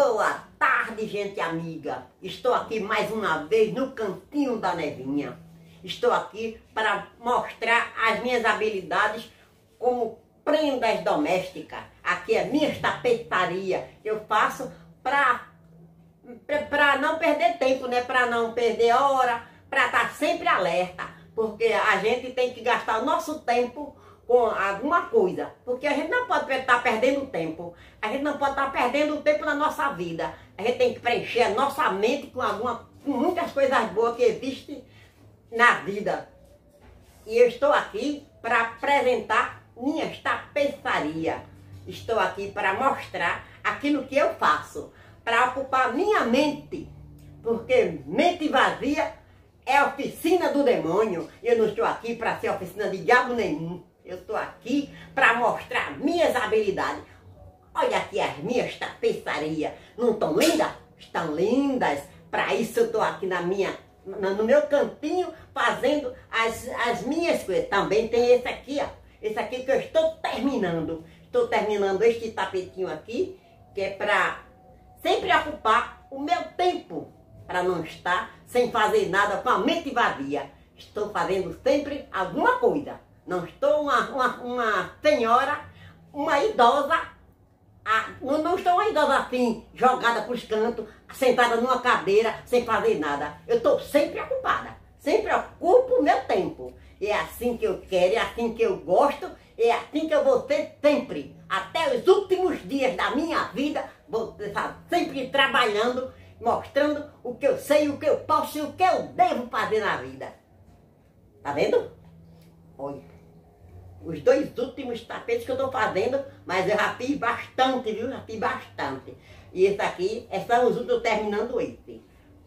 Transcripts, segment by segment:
Boa tarde, gente amiga. Estou aqui mais uma vez no cantinho da nevinha. Estou aqui para mostrar as minhas habilidades como prendas domésticas. Aqui é minha tapetaria. Eu faço para para não perder tempo, né? Para não perder hora, para estar sempre alerta, porque a gente tem que gastar o nosso tempo com alguma coisa. Porque a gente não pode estar perdendo tempo. A gente não pode estar perdendo tempo na nossa vida. A gente tem que preencher a nossa mente com, alguma, com muitas coisas boas que existem na vida. E eu estou aqui para apresentar minha tapeçaria. Estou aqui para mostrar aquilo que eu faço. Para ocupar minha mente. Porque mente vazia é oficina do demônio. Eu não estou aqui para ser oficina de diabo nenhum. Eu estou aqui para mostrar minhas habilidades. Olha aqui as minhas tapeçarias. Não estão lindas? Estão lindas. Para isso eu estou aqui na minha, no meu cantinho fazendo as, as minhas coisas. Também tem esse aqui, ó. Esse aqui que eu estou terminando. Estou terminando este tapetinho aqui, que é para sempre ocupar o meu tempo. Para não estar sem fazer nada com a mente vazia. Estou fazendo sempre alguma coisa. Não estou uma, uma, uma senhora, uma idosa, a, não, não estou uma idosa assim, jogada para os cantos, sentada numa cadeira, sem fazer nada. Eu estou sempre ocupada, sempre ocupo o meu tempo. É assim que eu quero, é assim que eu gosto, é assim que eu vou ser sempre. Até os últimos dias da minha vida, vou estar sempre trabalhando, mostrando o que eu sei, o que eu posso e o que eu devo fazer na vida. Tá vendo? Os dois últimos tapetes que eu estou fazendo, mas eu já fiz bastante, viu? Já fiz bastante. E esse aqui é só os últimos terminando esse.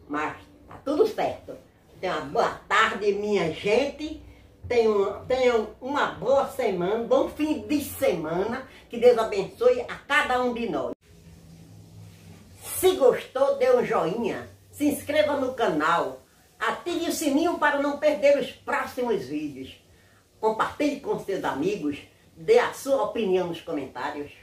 Mas tá tudo certo. Tenha uma boa tarde, minha gente. Tenham, tenham uma boa semana, bom fim de semana. Que Deus abençoe a cada um de nós. Se gostou, dê um joinha. Se inscreva no canal. Ative o sininho para não perder os próximos vídeos compartilhe com seus amigos, dê a sua opinião nos comentários.